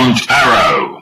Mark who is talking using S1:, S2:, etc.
S1: Armed arrow.